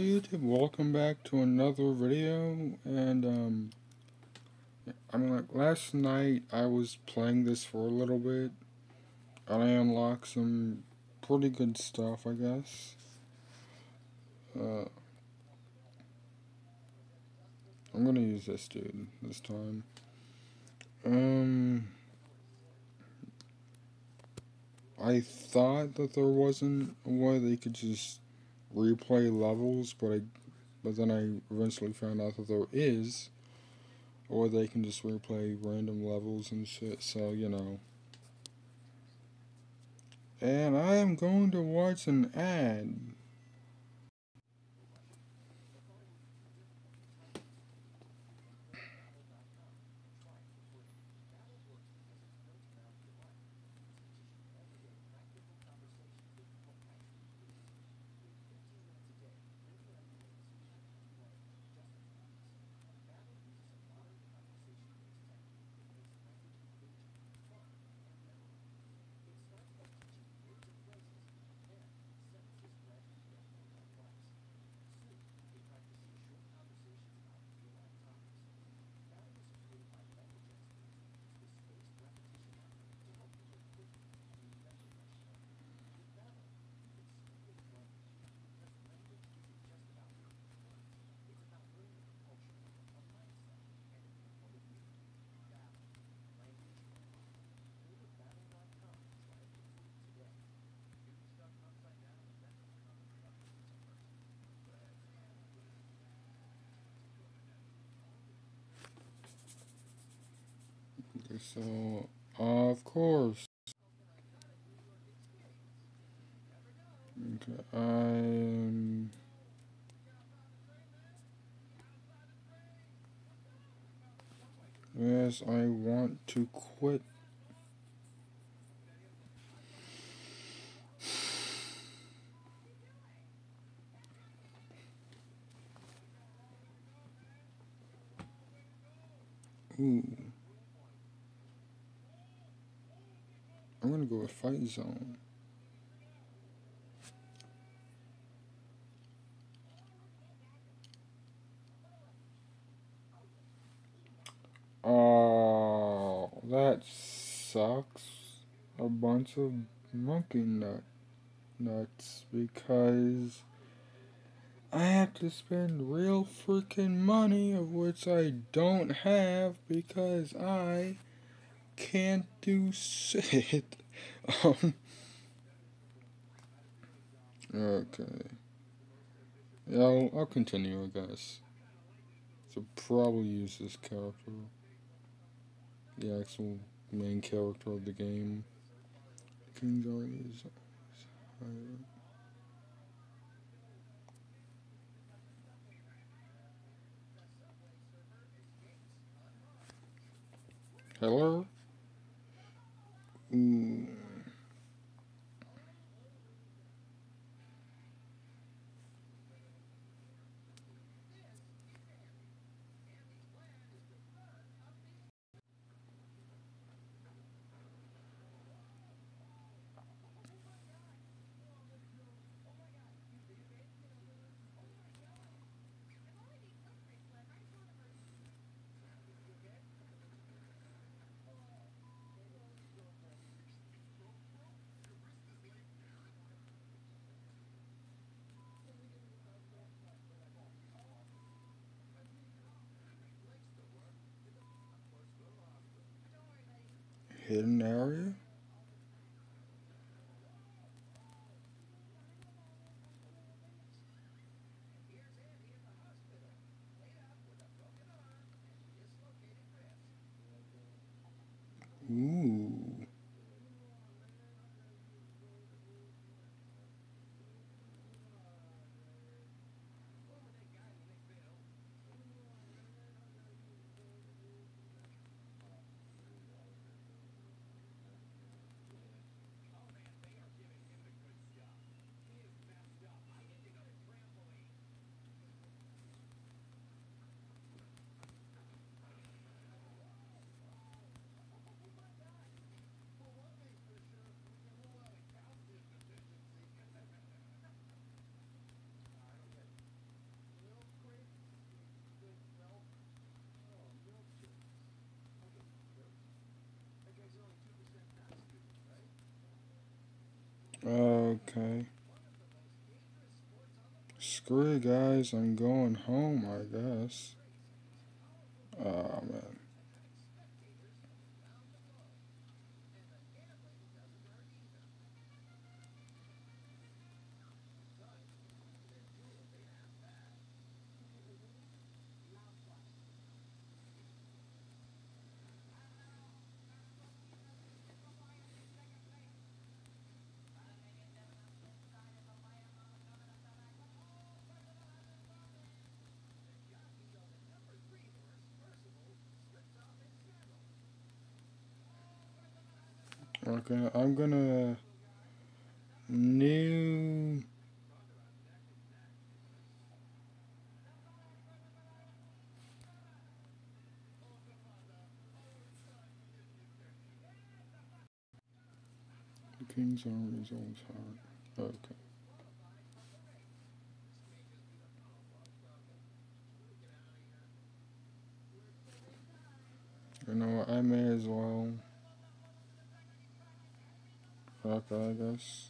YouTube, welcome back to another video, and, um, I mean, like, last night I was playing this for a little bit, and I unlocked some pretty good stuff, I guess. Uh, I'm gonna use this dude this time. Um, I thought that there wasn't a way they could just replay levels, but I, but then I eventually found out that there is, or they can just replay random levels and shit. So you know. And I am going to watch an ad. So, of course. Okay, I'm. Yes, I want to quit. Ooh. I'm gonna go with Fight Zone. Oh, that sucks. A bunch of monkey nut nuts because I have to spend real freaking money of which I don't have because I can't do shit. Um, okay. Yeah, I'll, I'll continue, I guess. So probably use this character. The actual main character of the game. King's Army is higher. Hello? Mm. Hidden area? Okay. Screw you guys. I'm going home, I guess. Oh, man. Okay, I'm gonna new the King's Army is always hard. Okay. You know I may as well Okay, I guess.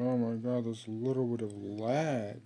Oh my god, a little bit of lag.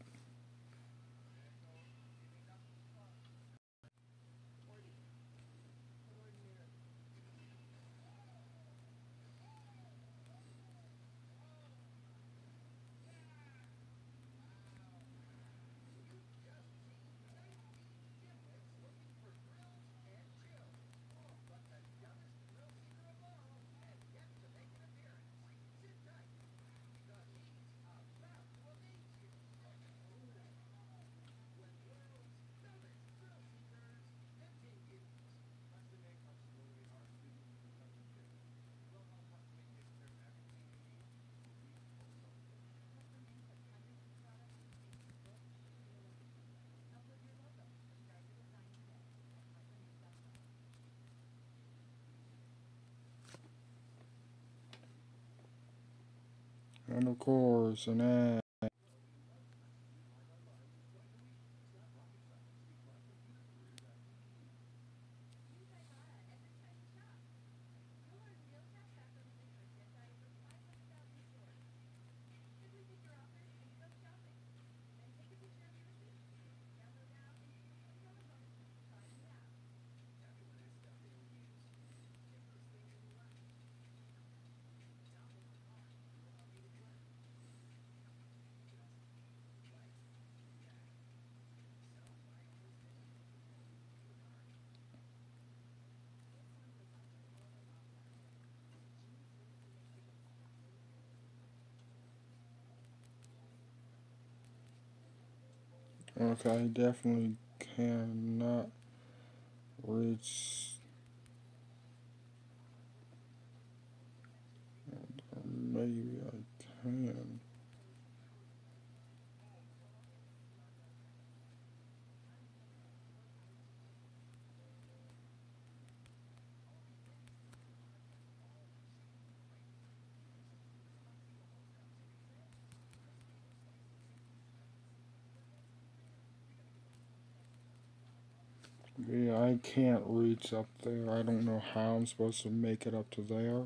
And of course, an ad. Okay, I definitely cannot reach. Maybe I can. Yeah, I can't reach up there. I don't know how I'm supposed to make it up to there.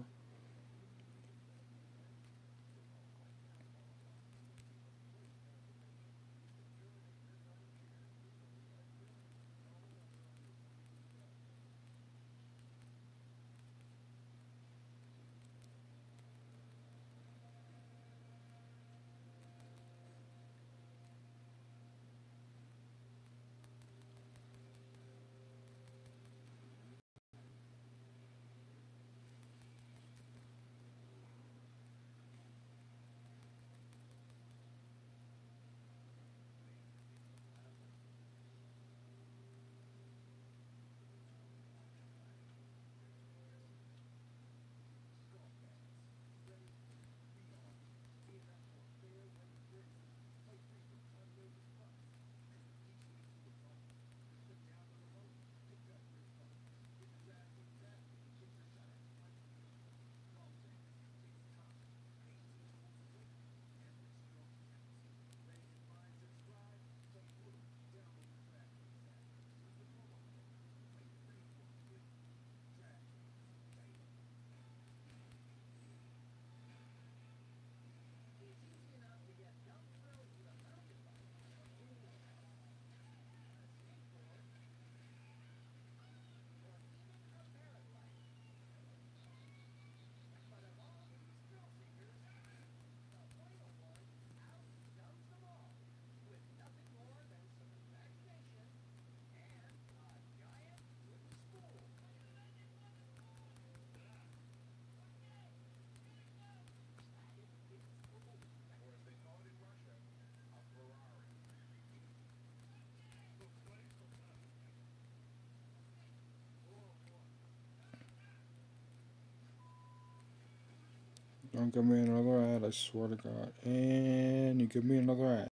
Don't give me another ad, I swear to God. And you give me another ad.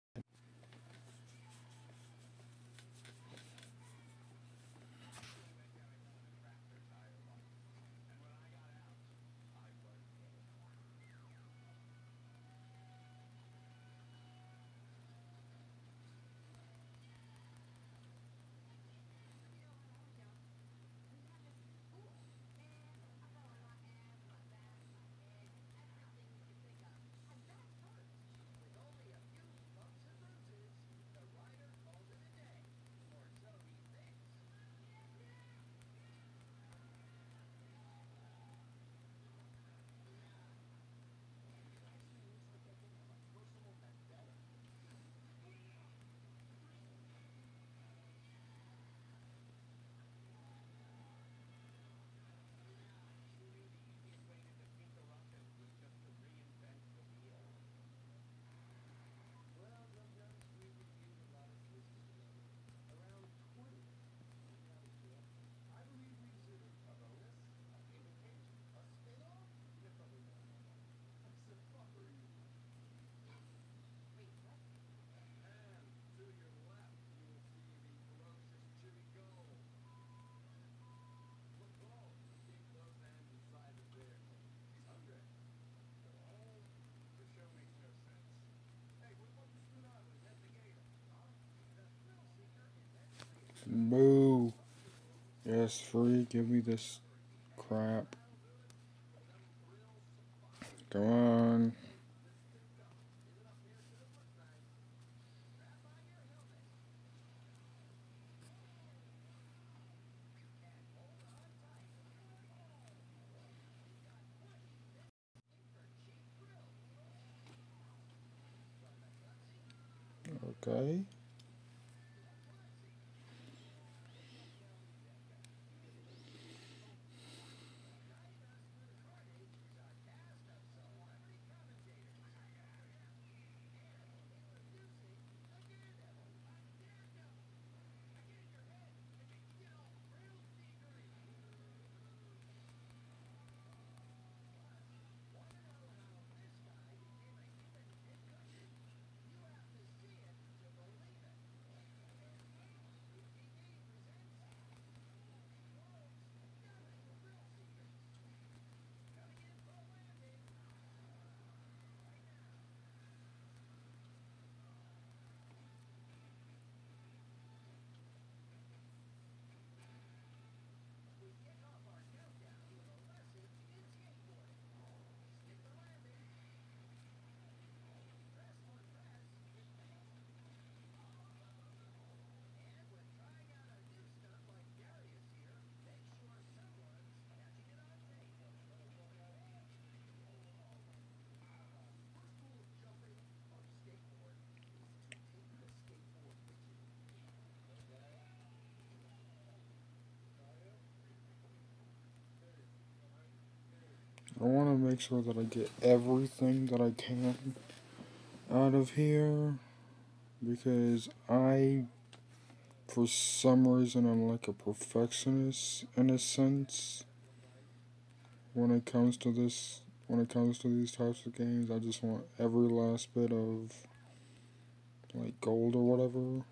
Boo. Yes, free. Give me this crap. Come on. Okay. Want to make sure that I get everything that I can out of here because I, for some reason, I'm like a perfectionist in a sense when it comes to this. When it comes to these types of games, I just want every last bit of like gold or whatever.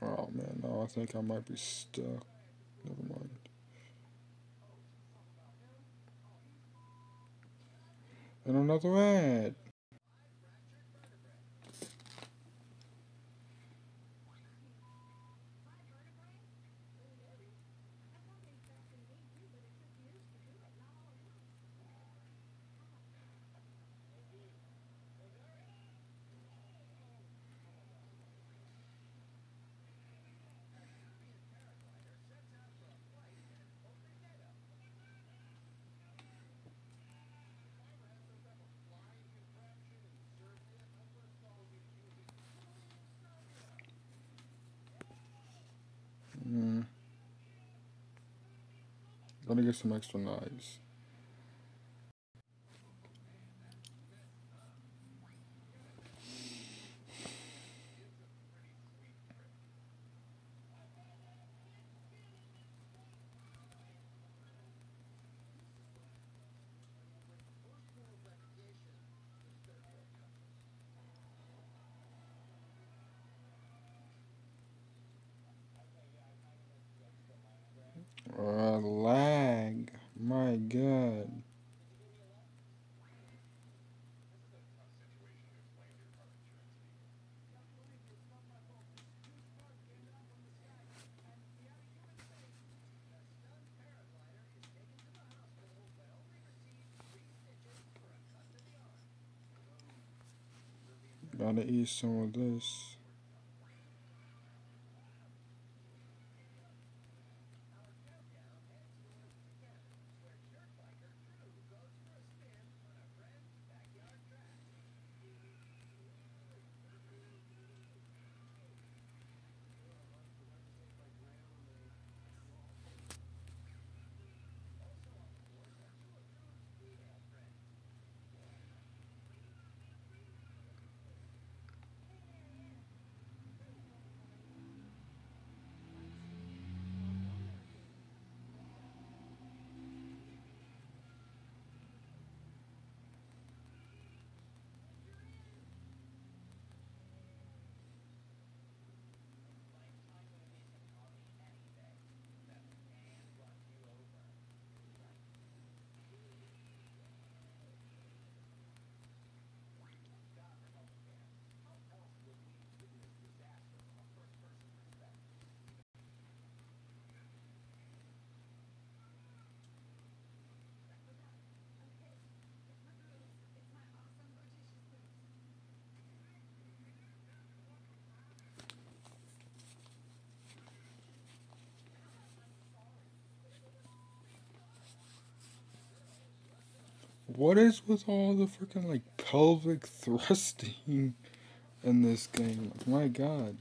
Oh man, now I think I might be stuck. Never mind. And another ad. Mm. Gotta get some extra knives. Uh, lag. My god. Gotta eat some of this. What is with all the freaking like pelvic thrusting in this game? Like, my god.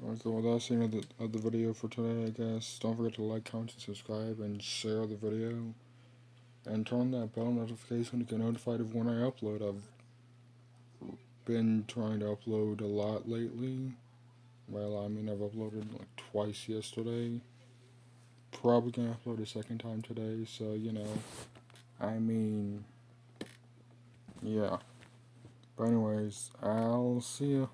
Alright, so well, that's the end of the, of the video for today, I guess. Don't forget to like, comment, and subscribe, and share the video. And turn that bell notification to get notified of when I upload. I've been trying to upload a lot lately. Well, I mean, I've uploaded like twice yesterday. Probably gonna upload a second time today, so you know. I mean, yeah. But, anyways, I'll see you.